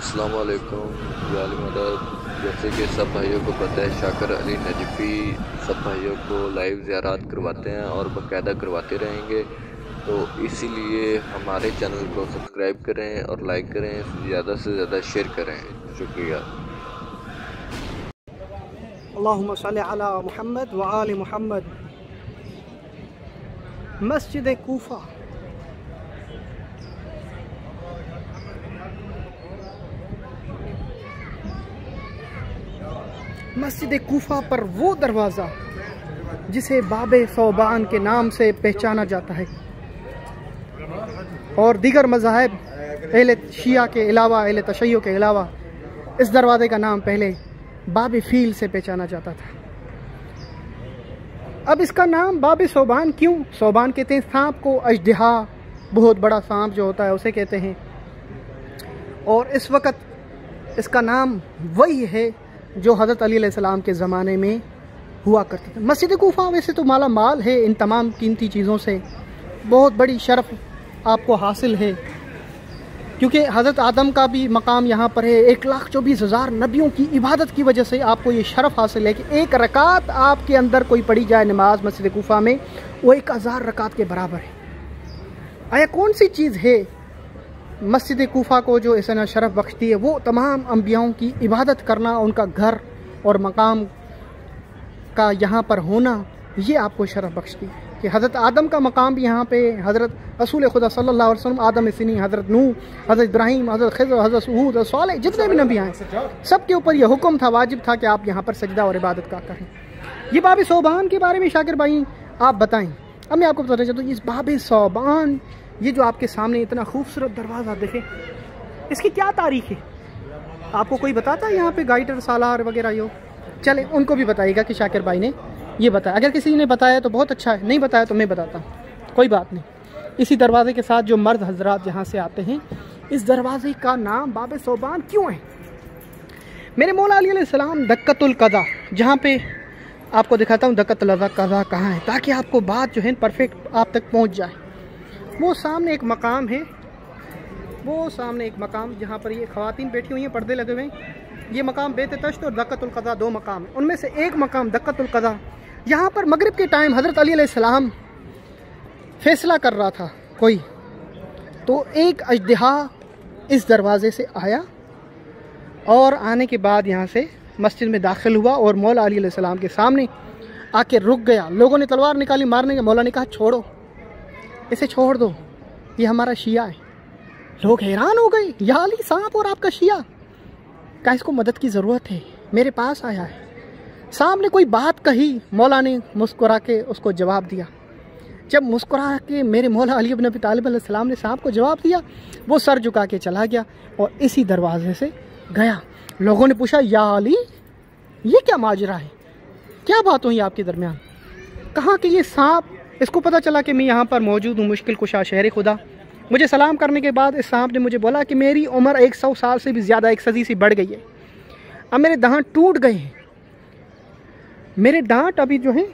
अस्सलाम वालेकुम वाली मदद जैसे कि सब भाइयों को पता है, शाकर अली नजफ़ी सब भाइयों को लाइव ज़्यारत करवाते हैं और बाकायदा करवाते रहेंगे। तो इसीलिए हमारे चैनल को सब्सक्राइब करें और लाइक करें, ज़्यादा से ज़्यादा शेयर करें। शुक्रिया। अल्लाहुम्मा सल्ली अला मोहम्मद व आल मोहम्मद। मस्जिद कोफ़ा। मस्जिद कोफा पर वो दरवाज़ा जिसे बाब सोबान के नाम से पहचाना जाता है। और दीगर मज़ाहब, अहल शिया के अलावा, अहल तशैय के अलावा, इस दरवाज़े का नाम पहले बाब फील से पहचाना जाता था। अब इसका नाम बाब सोबान क्यों? सोबान कहते हैं, सांप को अजदहा, बहुत बड़ा सांप जो होता है, उसे कहते हैं। और इस वक्त इसका नाम वही है जो हज़रत अली सलाम के ज़माने में हुआ करते थे। मस्जिद कोफा वैसे तो माला माल है इन तमाम कीमती चीज़ों से। बहुत बड़ी शरफ आपको हासिल है। क्योंकि हज़रत आदम का भी मकाम यहाँ पर है। एक लाख चौबीस हज़ार नबियों की इबादत की वजह से आपको ये शरफ हासिल है कि एक रकात आपके अंदर कोई पढ़ी जाए नमाज़ मस्जिद कोफा में, वो एक हज़ार रकात के बराबर है। आया कौन सी चीज़ है मस्जिद कोफा को जो ऐसा शरफ बख्शती है, वो तमाम अम्बियाओं की इबादत करना, उनका घर और मकाम का यहाँ पर होना, ये आपको शरफ बख्शती है। कि हज़रत आदम का मकाम भी यहाँ पे हज़रत रसूल खुदा सल्लल्लाहु अलैहि वसल्लम, आदम, सिनी, हज़रत नू हज़रत इब्राहिम, हज़रत खज़र, हज़रत सहूद साल जितने भी नबी आए सब के ऊपर यह हुक्म था, वाजिब था कि आप यहाँ पर सजदा और इबादत का करें। ये बाब सोबान के बारे में शाकिर भाई आप बताएँ। अब मैं आपको बताना चाहता हूँ, इस बाब सोबान ये जो आपके सामने इतना खूबसूरत दरवाज़ा देखे, इसकी क्या तारीख है? आपको कोई बताता है यहाँ पे गाइडर सालार वगैरह यो? चले, उनको भी बताइएगा कि शाकिर भाई ने ये बताया। अगर किसी ने बताया तो बहुत अच्छा है, नहीं बताया तो मैं बताता हूँ। कोई बात नहीं। इसी दरवाजे के साथ जो मर्द हजरात यहाँ से आते हैं, इस दरवाजे का नाम बाब सोबान क्यों है? मेरे मौला अली सलाम दक्कतुल जहाँ पे आपको दिखाता हूँ दक्कत कदा कहाँ है, ताकि आपको बात जो है परफेक्ट आप तक पहुँच जाए। वो सामने एक मकाम है। वो सामने एक मकाम जहाँ पर ये खातन बैठी हुई हैं, पर्दे लगे हुए हैं। ये मकाम बेत तश्त और दक्कतुल्क़ा दो मकाम। है उनमें से एक मकाम दक्कतुल्क़ा यहाँ पर मगरब के टाइम हज़रत अली सलाम फैसला कर रहा था कोई। तो एक अजदहा इस दरवाज़े से आया और आने के बाद यहाँ से मस्जिद में दाखिल हुआ और मौला अली के सामने आके रुक गया। लोगों ने तलवार निकाली, मारने के मौला ने कहा, छोड़ो। इसे छोड़ दो। ये हमारा शिया है। लोग हैरान हो गए। या अली सांप और आपका शिया। का इसको मदद की ज़रूरत है? मेरे पास आया है। सांप ने कोई बात कही। मौला ने मुस्कुरा के उसको जवाब दिया। जब मुस्कुरा के मेरे मौला अली नबी तालब ने सांप को जवाब दिया, वो सर झुका के चला गया और इसी दरवाजे से गया। लोगों ने पूछा, या अली ये क्या माजरा है? क्या बात हुई आपके दरमियान? कहाँ कि ये सांप इसको पता चला कि मैं यहाँ पर मौजूद हूँ मुश्किल कुशा शहर खुदा। मुझे सलाम करने के बाद इस सांप ने मुझे बोला कि मेरी उम्र एक सौ साल से भी ज़्यादा, एक सदी से बढ़ गई है। अब मेरे दांत टूट गए हैं। मेरे दांत अभी जो हैं,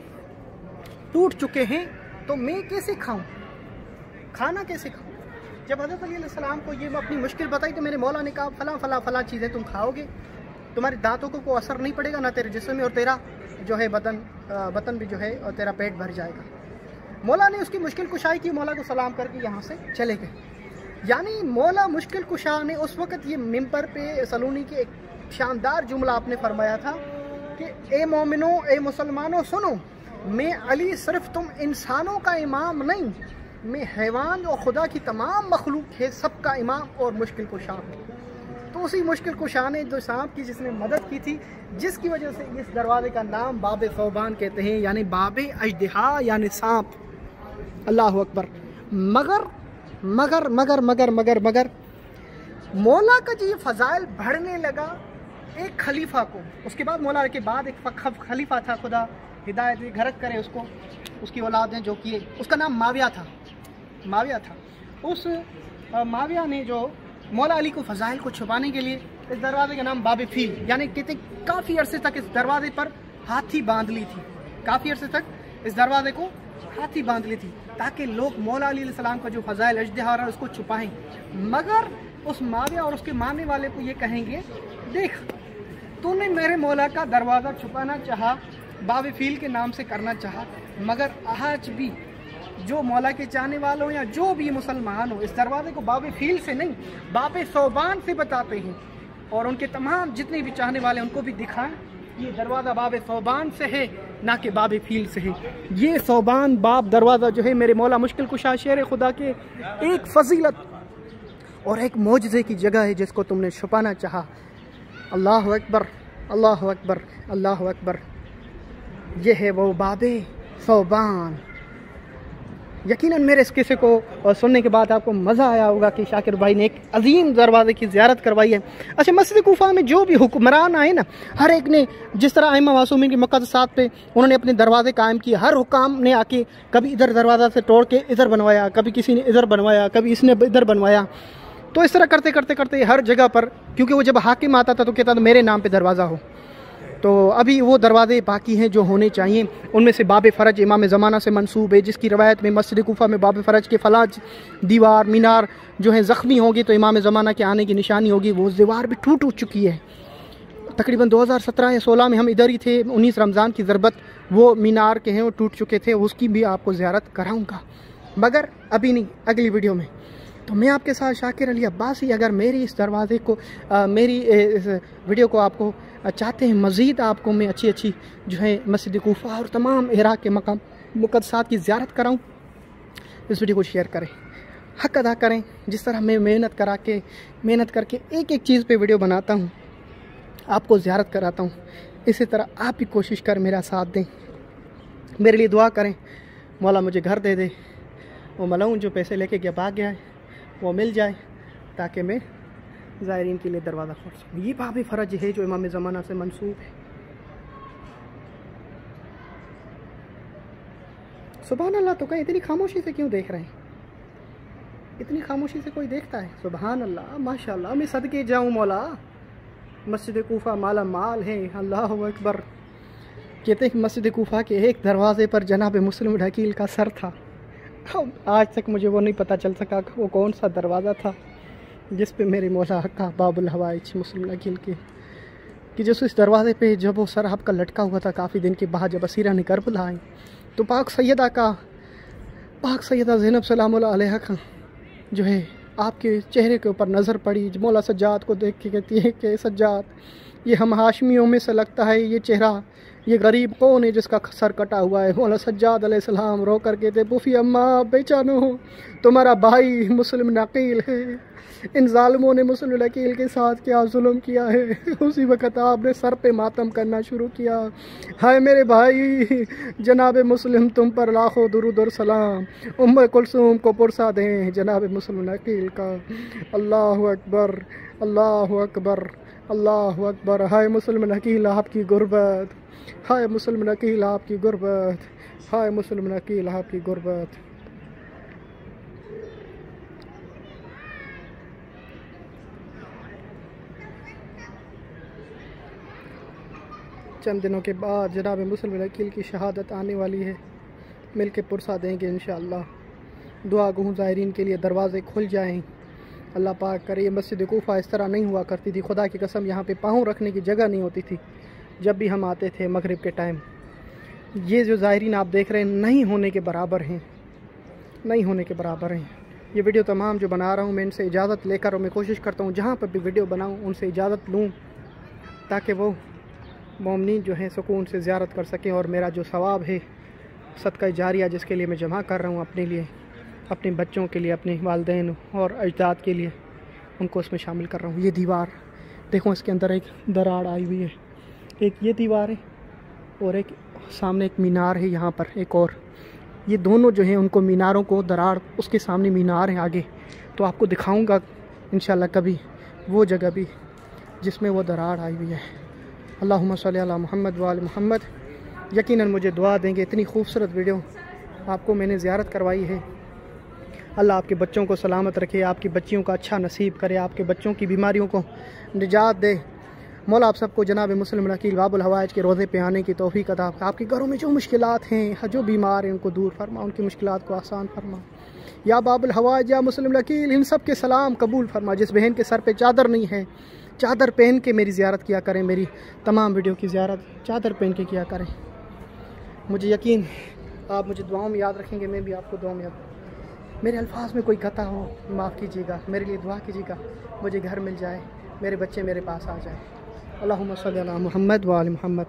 टूट चुके हैं तो मैं कैसे खाऊं? खाना कैसे खाऊं? जब हज़रत सलाम को ये अपनी मुश्किल बताई तो मेरे मौला ने कहा, फला फला फला चीज़ें तुम खाओगे। तुम्हारे दांतों को कोई असर नहीं पड़ेगा, ना तेरे जिसम और तेरा जो है बदन बदन भी जो है और तेरा पेट भर जाएगा। मौला ने उसकी मुश्किल कुशाई की, मौला को सलाम करके यहाँ से चले गए। यानी मौला मुश्किल कुशा ने उस वक़्त ये मिम्बर पे, सलूनी के एक शानदार जुमला आपने फरमाया था कि, ए मोमिनो, ए मुसलमानों, सुनो, मैं अली सिर्फ़ तुम इंसानों का इमाम नहीं, मैं हैवान और खुदा की तमाम मखलूक है, सबका इमाम और मुश्किल कुशा हूँ। तो उसी मुश्किल कुशा ने जो सांप की, जिसने मदद की थी, जिसकी वजह से इस दरवाजे का नाम बाब सोबान कहते हैं, यानी बाब अजदहा, यानी सांप। अल्लाह अकबर। मगर मगर मगर मगर मगर मगर, मौला का जो ये फ़जाइल बढ़ने लगा एक खलीफा को। उसके बाद मौला के बाद एक खलीफा था खुदा, हिदायत घरत करे उसको, उसकी औलाद जो किए उसका नाम माविया था माविया था। उस माविया ने जो मौला अली को फ़जाइल को छुपाने के लिए इस दरवाजे का नाम बाब फील, यानी कहते काफ़ी अरसे तक इस दरवाजे पर हाथी बाँध ली थी। काफ़ी अरसे तक इस दरवाजे को हाथी बाँध ली थी ताकि लोग मौला सलाम का जो फ़जाइल अजदहार है उसको छुपाएँ। मगर उस मावे और उसके मानने वाले को ये कहेंगे, देख, तूने मेरे मौला का दरवाज़ा छुपाना चाहा बाब फील के नाम से करना चाहा, मगर आज भी जो मौला के चाहने वाले या जो भी मुसलमान हो, इस दरवाजे को बाब फील से नहीं बाब सोबान से बताते हैं। और उनके तमाम जितने भी चाहने वाले उनको भी दिखाएँ। ये दरवाज़ा बाब सोबान से है, ना कि बाब फील से है। ये सोबान बाब दरवाज़ा जो है मेरे मौला मुश्किल कुशा शेर खुदा के एक फजीलत और एक मोजे की जगह है जिसको तुमने छुपाना चाहा। अल्लाह अकबर अल्लाह अकबर अल्लाह अकबर। यह है वो बाब सोबान। यकीनन मेरे इस किस्से को सुनने के बाद आपको मज़ा आया होगा कि शाकिर भाई ने एक अजीम दरवाजे की ज्यारत करवाई है। अच्छा मस्जिद कोफा में जो भी हुक्मरान आए ना, हर एक ने, जिस तरह आयमा मासूमिन की मकदसात पे उन्होंने अपने दरवाजे कायम किए, हर हुकाम ने आके कभी इधर दरवाज़ा से तोड़ के इधर बनवाया, कभी किसी ने इधर बनवाया, कभी इसने इधर बनवाया। तो इस तरह करते करते करते हर जगह पर, क्योंकि वो जब हाकिम आता था तो कहता था, मेरे नाम पर दरवाज़ा हो। तो अभी वो दरवाजे बाकी हैं जो होने चाहिए। उनमें से बाब फ़रज इमाम ज़माना से मनसूब है, जिसकी रवायत में मस्जिद कोफा में बाब फ़रज के फलाज, दीवार, मीनार जो है ज़ख्मी होगी तो इमाम ज़माना के आने की निशानी होगी। वो दीवार भी टूट टूट चुकी है। तकरीबन 2017 या 16 में हम इधर ही थे, उन्नीस रमज़ान की ज़रबत, वो मीनार के हैं, वो टूट चुके थे, उसकी भी आपको ज़्यारत कराऊँगा। मगर अभी नहीं, अगली वीडियो में। तो मैं आपके साथ शाकिर अली अब्बासी अगर मेरी इस दरवाज़े को आ, मेरी इस वीडियो को आपको चाहते हैं मज़ीद आपको मैं अच्छी अच्छी जो है मस्जिद कोफा और तमाम इराक के मकाम मुकदसात की ज्यारत कराऊँ इस वीडियो को शेयर करें। हक अदा करें जिस तरह मैं मेहनत करा के मेहनत करके एक एक चीज़ पे वीडियो बनाता हूँ आपको ज्यारत कराता हूँ। इसी तरह आप भी कोशिश कर मेरा साथ दें। मेरे लिए दुआ करें मौला मुझे घर दे दे वो मलाऊँ जो पैसे लेके गया भाग गया है। वो मिल जाए, ताकि मैं ज़ायरीन के लिए दरवाज़ा खोल सकूँ। ये बाब फ़र्ज़ है जो इमाम ज़माना से मनसूब है। सुबह अल्लाह तो कहीं इतनी खामोशी से क्यों देख रहे हैं? इतनी खामोशी से कोई देखता है? सुबह अल्लाह माशाल्लाह, मैं सदके जाऊँ मौला। मस्जिद कोफा माला माल है, अल्लाह अकबर। कहते हैं मस्जिद कोफा के एक दरवाज़े पर जनाब मुस्लिम ढकील का सर था। आज तक मुझे वो नहीं पता चल सका वो कौन सा दरवाज़ा था जिस पे मेरे मौला का बाबुल हवाइज मुस्लिम नकील के, कि जिस इस दरवाज़े पे जब वो सर आपका लटका हुआ था काफ़ी दिन के बाद जब असीरा ने करबला आई तो पाक सैदा का, पाक सैदा जैनब सलाम का जो है, आपके चेहरे के ऊपर नज़र पड़ी, मौला सज्जाद को देख के कहती है कि सज्जाद ये हम हाशमियों में से लगता है ये चेहरा, ये गरीब कौन है जिसका सर कटा हुआ है? मौला सज्जाद सलाम, रो कर कहते पुफी अम्मा, बेचानो, तुम्हारा भाई मुस्लिम नकील है। इन ालमों ने मुस्लिम नकील के साथ क्या जुल्म किया है? उसी वक़्त आपने सर पे मातम करना शुरू किया। हाय मेरे भाई, जनाब मुस्लिम, तुम पर लाखों दुरुद सलाम। उम कुलसूम को पुरसा दें जनाब मुस्लिम नकील का। अल्लाह अकबर अल्लाह अकबर। अल्लाह अकबर हाय मुस्लिम नकील आपकी गुर्बत हाय मुस्लिम नकील आपकी गुर्बत हाय मुस्लिम नकील आपकी गुर्बत चंद दिनों के बाद जनाब मुस्लिम नकील की शहादत आने वाली है। मिल के पुरसा देंगे इन दुआ गूँ ज़ायरीन के लिए दरवाज़े खुल जाएँ। अल्लाह पाक करे, ये मस्जिद कोफ़ा इस तरह नहीं हुआ करती थी। खुदा की कसम, यहाँ पे पाँव रखने की जगह नहीं होती थी, जब भी हम आते थे मगरिब के टाइम ये जो ज़ायरीन आप देख रहे हैं, नहीं होने के बराबर हैं। नहीं होने के बराबर हैं। ये वीडियो तमाम जो बना रहा हूँ, मैं इनसे इजाज़त लेकर और मैं कोशिश करता हूँ, जहाँ पर भी वीडियो बनाऊँ, उनसे इजाज़त लूँ, ताकि वो ममनी जो हैं, सुकून से ज़्यारत कर सकें और मेरा जो सवाब है, सदका जारिया, जिसके लिए मैं जमा कर रहा हूँ अपने लिए। अपने बच्चों के लिए, अपने वालदेन और अजदाद के लिए उनको उसमें शामिल कर रहा हूँ। ये दीवार, देखो इसके अंदर एक दरार आई हुई है। एक ये दीवार है और एक सामने एक मीनार है यहाँ पर, एक और। ये दोनों जो हैं, उनको मीनारों को दरार, उसके सामने मीनार है आगे। तो आपको दिखाऊँगा इन कभी वो जगह भी जिसमें वो दरार आई हुई है। अल्लाह सल महमद वाल महमद यकीनन मुझे दुआ देंगे, इतनी खूबसूरत वीडियो आपको मैंने ज़्यारत करवाई है। अल्लाह आपके बच्चों को सलामत रखे, आपकी बच्चियों का अच्छा नसीब करे, आपके बच्चों की बीमारियों को निजात दे। मौला आप सबको जनाब मुस्लिम नकील बाबुल हवाइज के रोज़े पे आने की तोफ़ी अदा आपके घरों में जो मुश्किल हैं जो बीमार हैं, उनको दूर फरमा, उनकी मुश्किल को आसान फरमा। या बाबुल हवाज या मुस्लिम वकील, इन सब के सलाम कबूल फरमा। जिस बहन के सर पे चादर नहीं है, चादर पहन के मेरी ज़्यारत किया करें, मेरी तमाम वीडियो की ज़्यारत चादर पहन के किया करें। मुझे यकीन, आप मुझे दुआओं में याद रखेंगे, मैं भी आपको दुआओं में याद मेरे अल्फाज में कोई कता हो, माफ़ कीजिएगा। मेरे लिए दुआ कीजिएगा। मुझे घर मिल जाए, मेरे बच्चे मेरे पास आ जाए। अल्लाह सल महमद वाल महमद